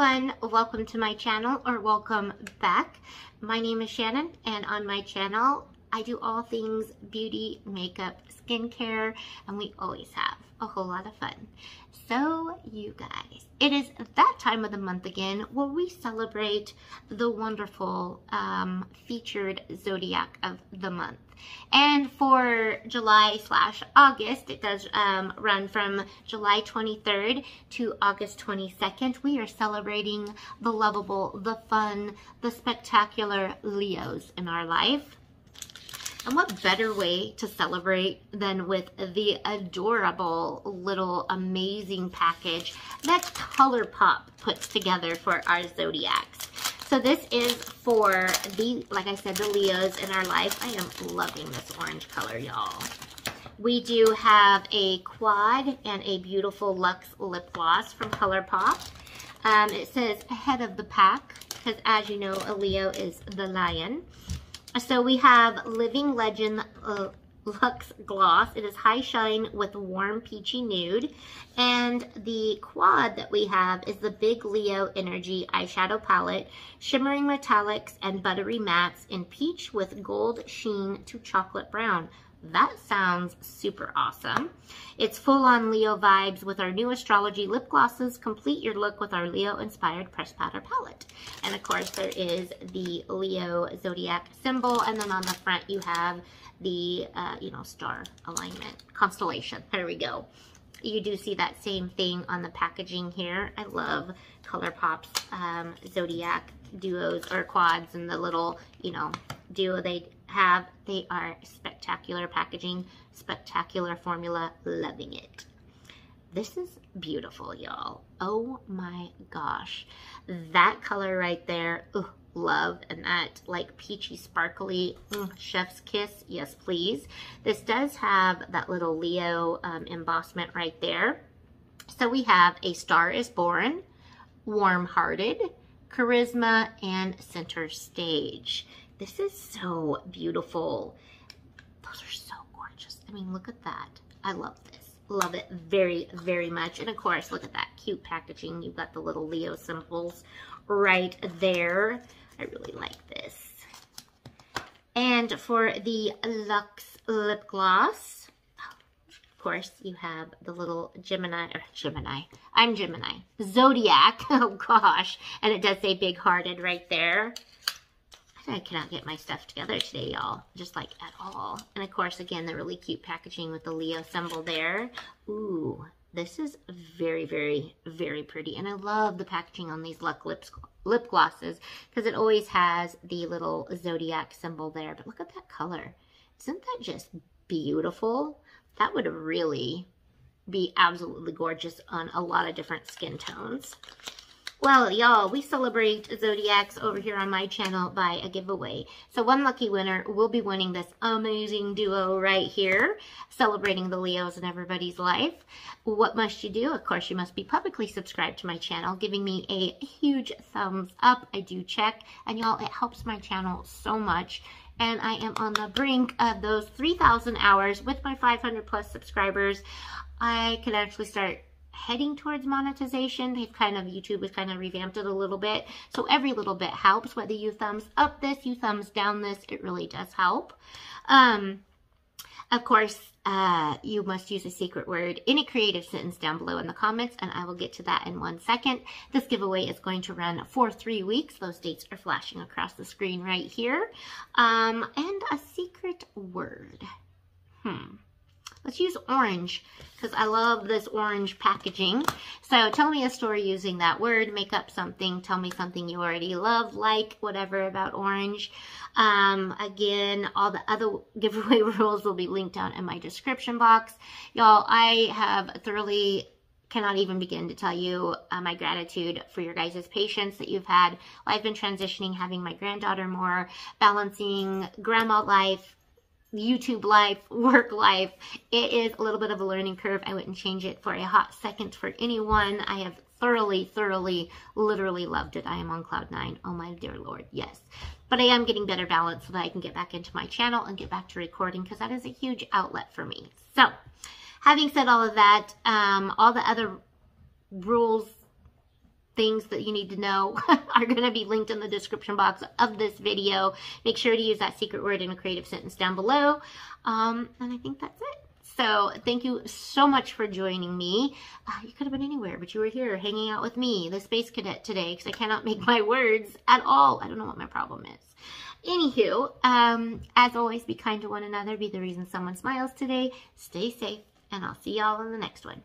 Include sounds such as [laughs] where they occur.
everyone, welcome to my channel or welcome back. My name is Shannon and on my channel I do all things beauty, makeup, skincare, and we always have a whole lot of fun. So you guys, it is that time of the month again where we celebrate the wonderful um, featured zodiac of the month. And for July slash August, it does um, run from July 23rd to August 22nd. We are celebrating the lovable, the fun, the spectacular Leos in our life. And what better way to celebrate than with the adorable little amazing package that ColourPop puts together for our zodiacs. So this is for the, like I said, the Leos in our life. I am loving this orange color, y'all. We do have a quad and a beautiful luxe lip gloss from ColourPop. Um, it says ahead of the pack because as you know, a Leo is the lion. So we have Living Legend uh, Luxe Gloss. It is High Shine with Warm Peachy Nude. And the quad that we have is the Big Leo Energy Eyeshadow Palette. Shimmering Metallics and Buttery Mattes in Peach with Gold Sheen to Chocolate Brown. That sounds super awesome. It's full on Leo vibes with our new astrology lip glosses. Complete your look with our Leo inspired press powder palette. And of course there is the Leo zodiac symbol. And then on the front you have the, uh, you know, star alignment constellation. There we go. You do see that same thing on the packaging here. I love ColourPop's um, zodiac duos or quads and the little, you know, duo they have. They are spectacular packaging, spectacular formula, loving it. This is beautiful, y'all. Oh my gosh. That color right there, ooh, love. And that like peachy sparkly mm, chef's kiss, yes please. This does have that little Leo um, embossment right there. So we have A Star is Born, Warm Hearted, Charisma, and Center Stage. This is so beautiful. Those are so gorgeous. I mean, look at that. I love this. Love it very, very much. And of course, look at that cute packaging. You've got the little Leo symbols right there. I really like this. And for the Luxe Lip Gloss, of course, you have the little Gemini, or Gemini, I'm Gemini, Zodiac, [laughs] oh gosh, and it does say big hearted right there. I cannot get my stuff together today, y'all. Just like at all. And of course, again, the really cute packaging with the Leo symbol there. Ooh, this is very, very, very pretty. And I love the packaging on these Luxe lips, lip glosses because it always has the little zodiac symbol there. But look at that color. Isn't that just beautiful? That would really be absolutely gorgeous on a lot of different skin tones. Well, y'all, we celebrate zodiacs over here on my channel by a giveaway. So one lucky winner will be winning this amazing duo right here, celebrating the Leos in everybody's life. What must you do? Of course, you must be publicly subscribed to my channel, giving me a huge thumbs up. I do check, and y'all, it helps my channel so much and I am on the brink of those 3,000 hours with my 500 plus subscribers. I can actually start heading towards monetization. They've kind of, YouTube has kind of revamped it a little bit. So every little bit helps, whether you thumbs up this, you thumbs down this, it really does help. Um, of course, uh, you must use a secret word in a creative sentence down below in the comments, and I will get to that in one second. This giveaway is going to run for three weeks. Those dates are flashing across the screen right here. Um, and a secret word. Hmm. Let's use orange because I love this orange packaging. So tell me a story using that word. Make up something. Tell me something you already love, like, whatever about orange. Um, again, all the other [laughs] giveaway [laughs] rules will be linked down in my description box. Y'all, I have thoroughly cannot even begin to tell you uh, my gratitude for your guys' patience that you've had. I've been transitioning, having my granddaughter more, balancing grandma life, YouTube life, [laughs] work life. It is a little bit of a learning curve. I wouldn't change it for a hot second for anyone. I have thoroughly, thoroughly, literally loved it. I am on cloud nine. Oh my dear Lord, yes. But I am getting better balance so that I can get back into my channel and get back to recording because that is a huge outlet for me. So, having said all of that, um, all the other rules things that you need to know [laughs] are going to be linked in the description box of this video. Make sure to use that secret word in a creative sentence down below. Um, and I think that's it. So thank you so much for joining me. Uh, you could have been anywhere, but you were here hanging out with me, the Space Cadet today, because I cannot make my words at all. I don't know what my problem is. Anywho, um, as always, be kind to one another. Be the reason someone smiles today. Stay safe, and I'll see y'all in the next one.